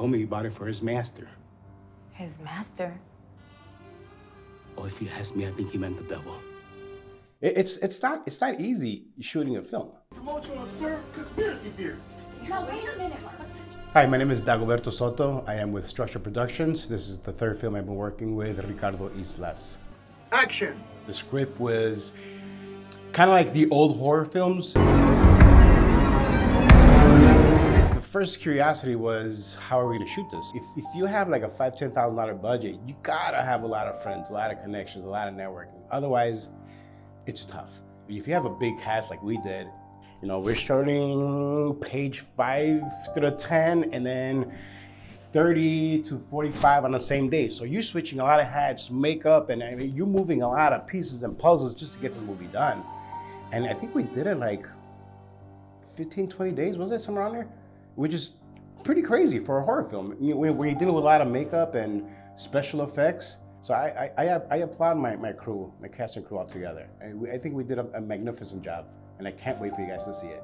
told me he bought it for his master. His master? Oh, if he asked me, I think he meant the devil. It's it's not it's not easy shooting a film. Promote your absurd conspiracy theories. Now, wait a minute, Mark. Hi, my name is Dagoberto Soto. I am with Structure Productions. This is the third film I've been working with Ricardo Islas. Action. The script was kind of like the old horror films. The first curiosity was how are we gonna shoot this? If, if you have like a five, ten thousand dollar budget, you gotta have a lot of friends, a lot of connections, a lot of networking. Otherwise, it's tough. If you have a big cast like we did, you know, we're starting page five through 10 and then 30 to 45 on the same day. So you're switching a lot of hats, makeup, and I mean, you're moving a lot of pieces and puzzles just to get this movie done. And I think we did it like 15, 20 days, was it somewhere around there? Which is pretty crazy for a horror film. You know, you're dealing with a lot of makeup and special effects. So I, I, I, I applaud my, my crew, my cast and crew all together. I, I think we did a, a magnificent job, and I can't wait for you guys to see it.